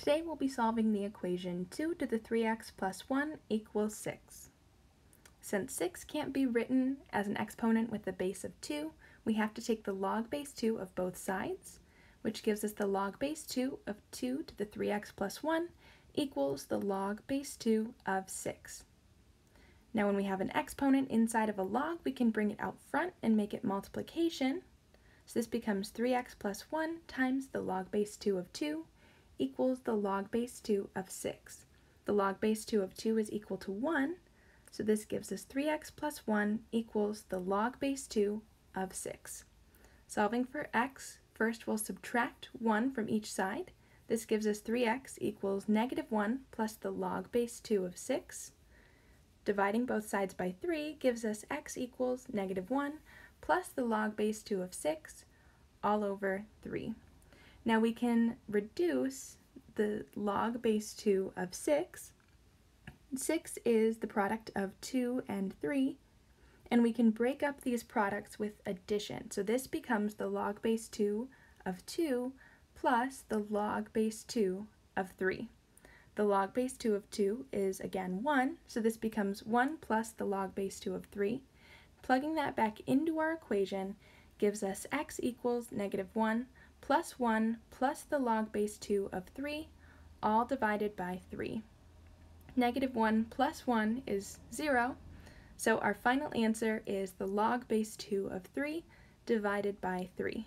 Today we'll be solving the equation 2 to the 3x plus 1 equals 6. Since 6 can't be written as an exponent with a base of 2, we have to take the log base 2 of both sides, which gives us the log base 2 of 2 to the 3x plus 1 equals the log base 2 of 6. Now when we have an exponent inside of a log, we can bring it out front and make it multiplication. So this becomes 3x plus 1 times the log base 2 of 2 equals the log base 2 of 6. The log base 2 of 2 is equal to 1, so this gives us 3x plus 1 equals the log base 2 of 6. Solving for x, first we'll subtract 1 from each side. This gives us 3x equals negative 1 plus the log base 2 of 6. Dividing both sides by 3 gives us x equals negative 1 plus the log base 2 of 6 all over 3. Now we can reduce the log base 2 of 6. 6 is the product of 2 and 3, and we can break up these products with addition. So this becomes the log base 2 of 2 plus the log base 2 of 3. The log base 2 of 2 is again 1, so this becomes 1 plus the log base 2 of 3. Plugging that back into our equation gives us x equals negative 1 plus 1 plus the log base 2 of 3, all divided by 3. Negative 1 plus 1 is 0, so our final answer is the log base 2 of 3 divided by 3.